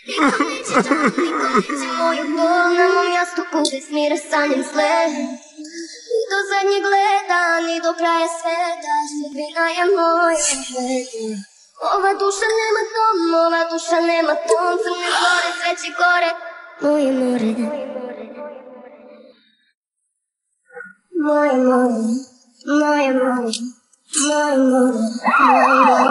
Своју болна моја стопу без мира санен след До задње гледан и до краја света Вина е моја гледа Ова душа нема дом, ова душа нема тон Црне горе, свечи горе, моје море Моје море, моје море, моје море, моје море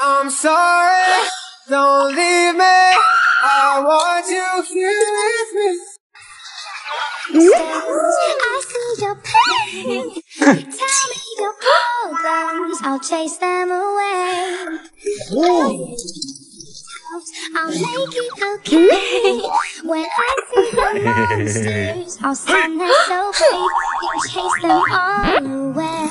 I'm sorry, don't leave me. I want you here with me. Tell me your problems. I'll chase them away. I'll make it okay. When I see the monsters, I'll stand there so brave and chase them all away.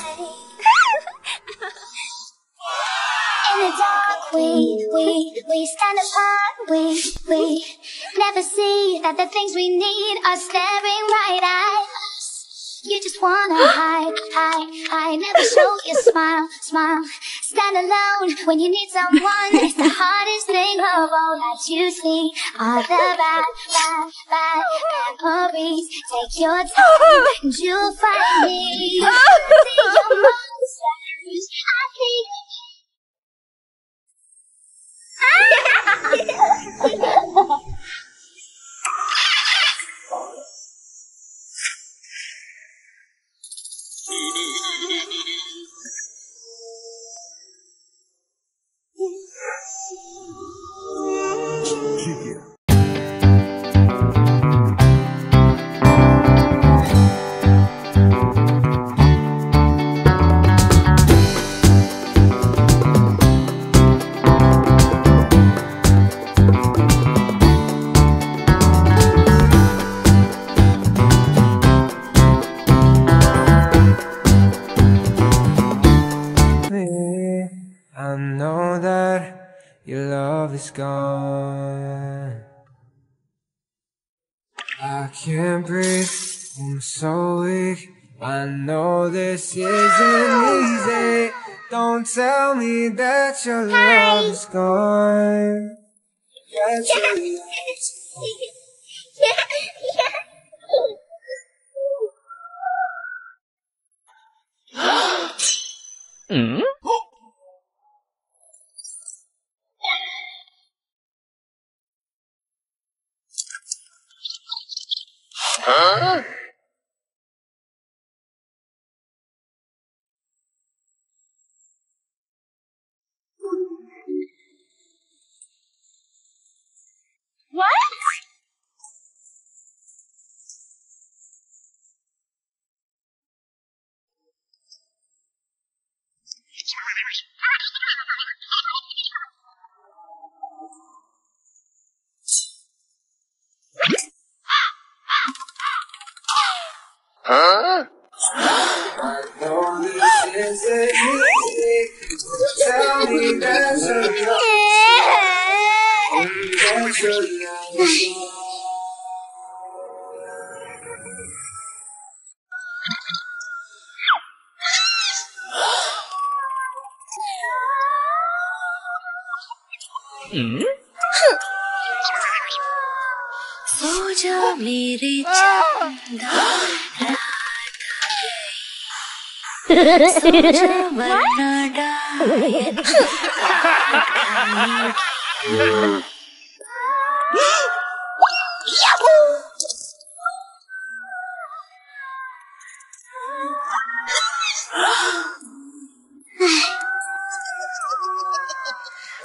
In the dark, we, we, we stand apart. We, we never see that the things we need are staring right at us. You just wanna hide, hide, hide. Never show your smile, smile. Stand alone when you need someone. It's the hardest thing of all that you see. All the bad, bad, bad memories. Take your time and you'll find me. Your love is gone. I can't breathe, I'm so weak. I know this isn't easy. Don't tell me that your love is gone. That your love is hmm? What? Know this isn't easy.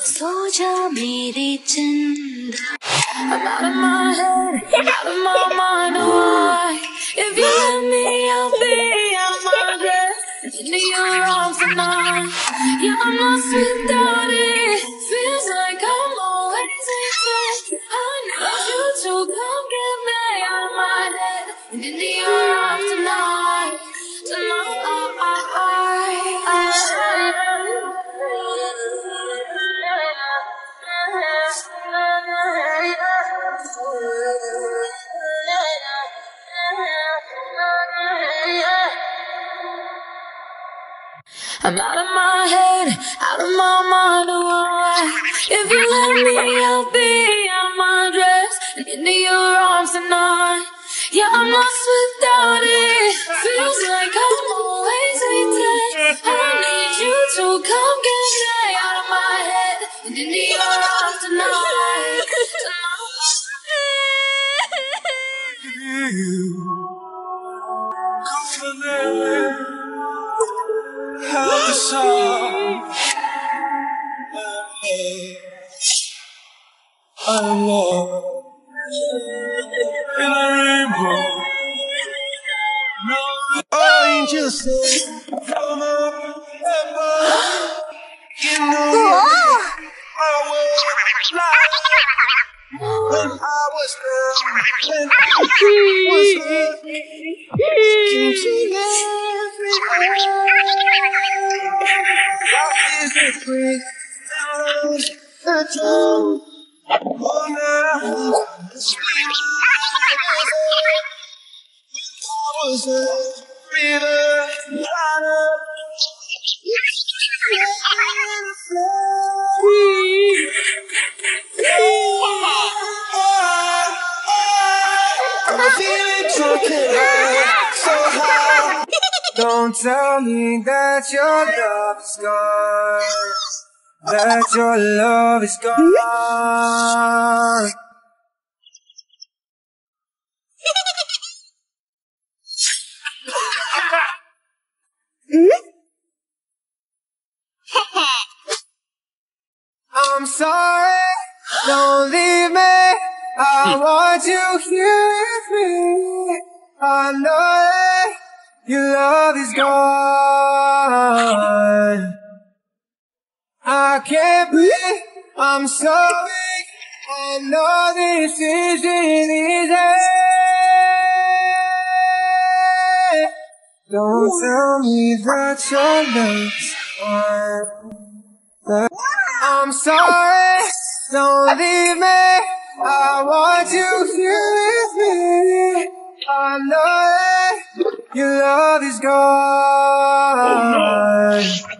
Soldier made it tender. I'm out of my head, out of my mind. Why? If you arms tonight Yeah, I'm I'm out of my head, out of my mind, oh, why? If you let me, I'll be out my dress and into your arms tonight. Yeah, I'm lost without it. Feels like I'm always waiting. I need you to come get me out of my head and into your arms tonight. Help the song. I'm lost in a rainbow. No angels from above. You know I was blind when I was down, when I was. Can you let was a river runner. I'm feeling drunk so high. Don't tell me that your love is gone. That your love is gone. I'm sorry, don't leave me. I want you here with me. I know that your love is gone. I can't breathe. I'm so weak. I know this isn't easy. Don't tell me that your love's gone. That- I'm sorry. Don't leave me. I want you here with me. I know that your love is oh, gone. Your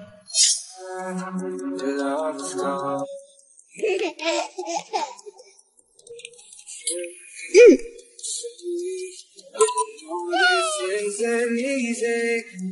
Easy.